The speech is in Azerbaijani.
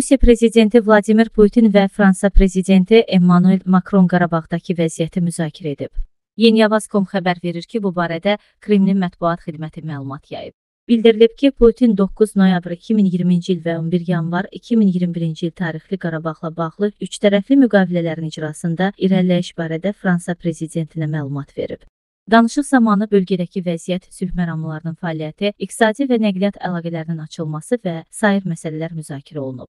Rusiya prezidenti Vladimir Putin və Fransa prezidenti Emmanuel Macron Qarabağdakı vəziyyəti müzakirə edib. Yeniavaz.com xəbər verir ki, bu barədə Kremlin mətbuat xidməti məlumat yayıb. Bildirilib ki, Putin 9 noyabr 2020-ci il və 11 yanvar 2021-ci il tarixli Qarabağla bağlı üç tərəfli müqavilələrin icrasında irəliləyiş barədə Fransa prezidentinə məlumat verib. Danışıq zamanı bölgədəki vəziyyət, sülh məramlarının fəaliyyəti, iqtisadi və nəqliyyat əlaqələrinin açılması və sair məsələlər müzakirə olunub.